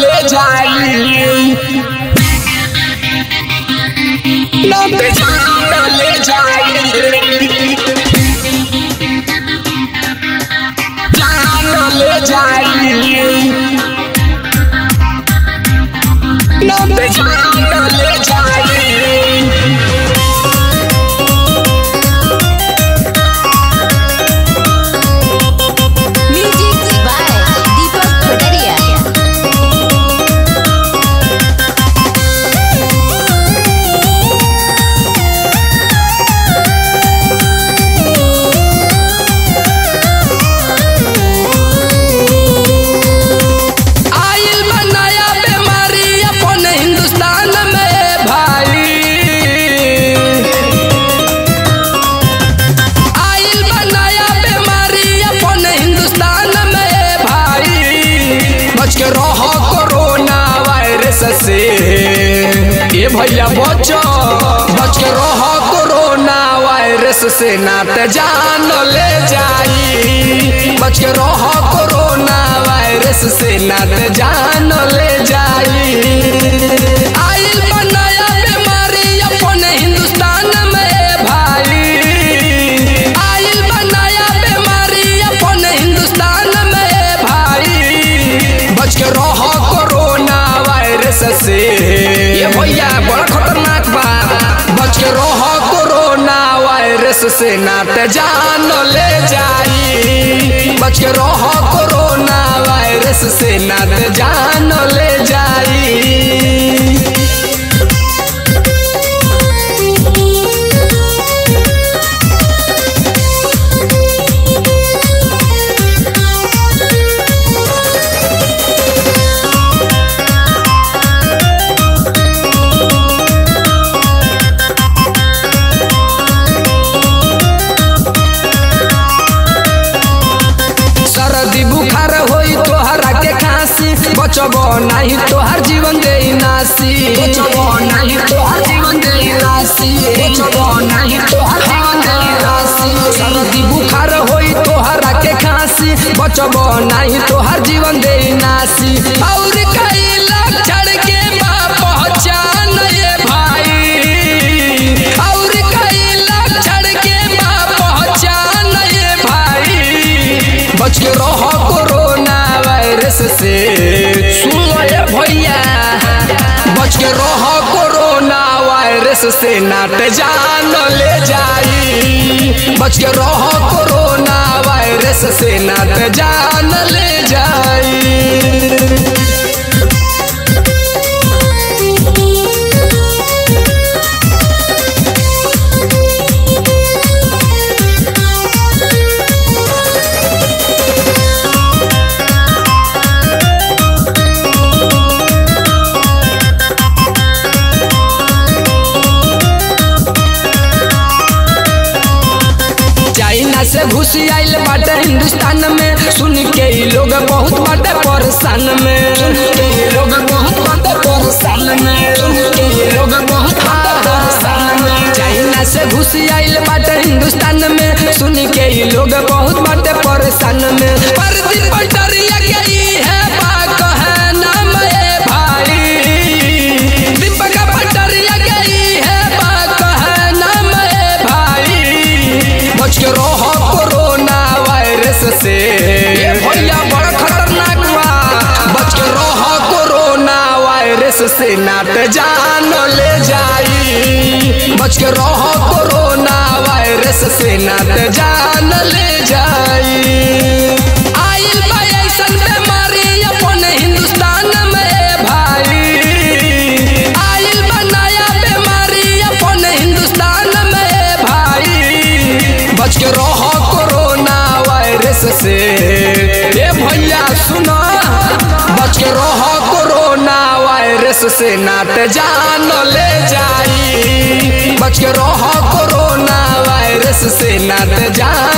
ले जाई ले जाई ले जाई ये भैया बचो बच के रह कोरोना वायरस से नात जान ले जाई। बच के रह कोरोना वायरस से नात जान से नात जान ले जाई। बच के रहो कोरोना वायरस से नात जान ले जाई। बचब नहीं तोहर जीवन दे नासी। बचब नहीं तोहर जीवन दे नासी। बचब नहीं तोहर जीवन दे नासी। सर्दी बुखार होई तोहरा के खांसी। बचब नहीं तोहर जीवन दे नासी। और कई लक्षण के बा पहचान ये भाई। और कई लक्षण के पहचान ये भाई। बच के रहो के रहो कोरोना वायरस से नाट जान ले जाई। बच के रहो कोरोना वायरस से नाट जान ले जाई। से घुस आइल बाटे हिंदुस्तान में। सुन के लोग बहुत बाटे परेशान में। लोग बहुत बाटे परेशान में। लोग बहुत चाइना से घुस आइल बाटे हिंदुस्तान में। सुन के लोग बहुत बाटे परेशान में। है है नाम ए भाई। दीपक पटरिया के ई है बात है नाम ए भाई। वायरस से नाट जान ले जाई। बच के रहो कोरोना वायरस से नाट जान ले जाई। से नाट जान ले जाई। बच के रहो कोरोना वायरस से नाट जान